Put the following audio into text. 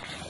you